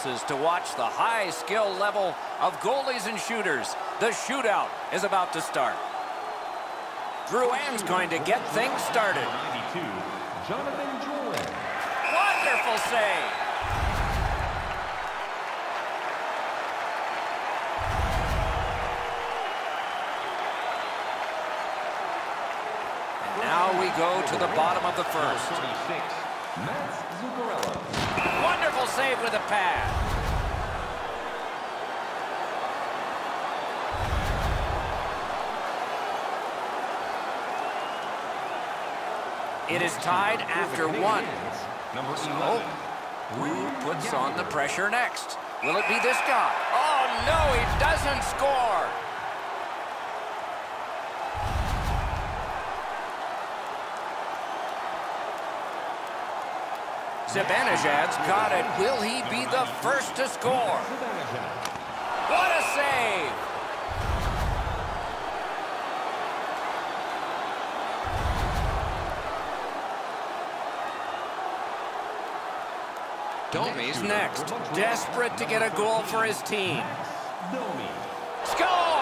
to watch the high skill level of goalies and shooters. The shootout is about to start. Drouin's going to get things started. 92, Jonathan. Wonderful save. Now we go to the bottom of the first. 26, Zuccarello. Wonderful save with a pad. It is tied after one. Number Oh, 11, who puts on the pressure next? Will it be this guy? Oh, no, he doesn't score. Zibanejad's got it. Will he be the first to score? What a save! Domi's next, desperate to get a goal for his team. Domi. Score!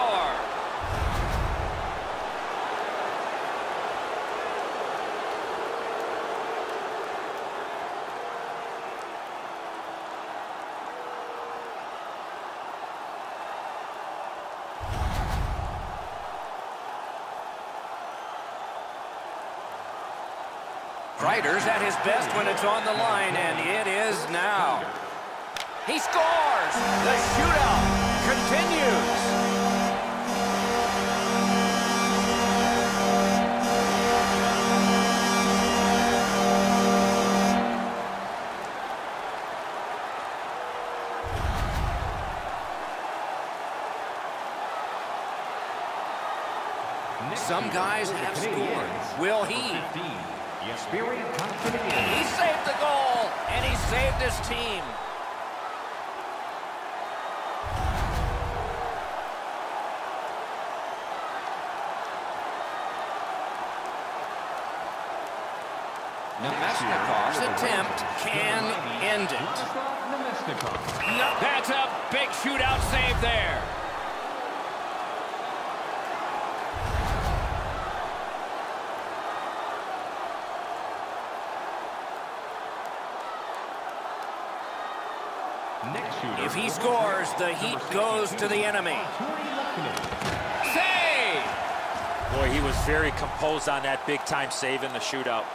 Kreider's at his best when it's on the line, and it is now. He scores! The shootout continues. Some guys have scored. Will he? 15, Jesperi Kotkaniemi. He saved the goal, and he saved his team. Namestnikov's attempt can end it. No, that's a big shootout save there. If he scores, the heat goes to the enemy. Save! Boy, he was very composed on that big-time save in the shootout.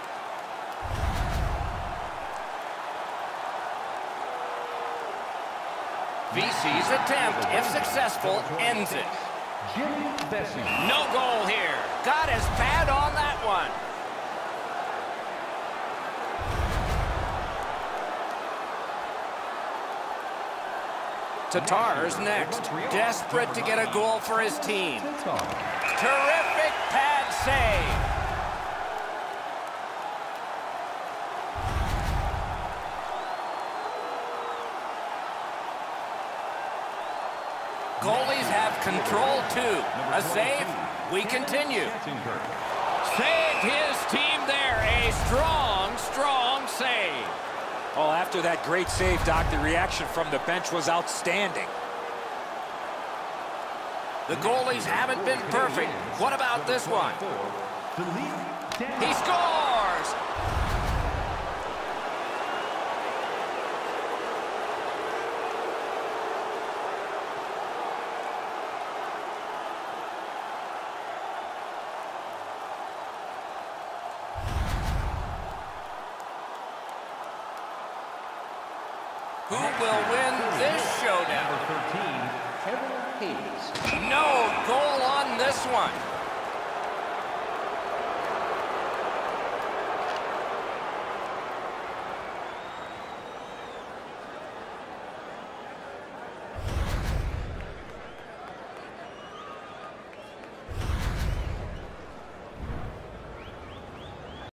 Vesey's attempt, if successful, ends it. No goal here. Got his pad on that one. Tatar's next, desperate to get a goal for his team. Terrific pad save. Goalies have control too. A save. We continue. Saved his Oh, after that great save, Doc, the reaction from the bench was outstanding. The goalies haven't been perfect. What about this one? He scores! Who will win this showdown? Number 13, Kevin Hayes. No goal on this one.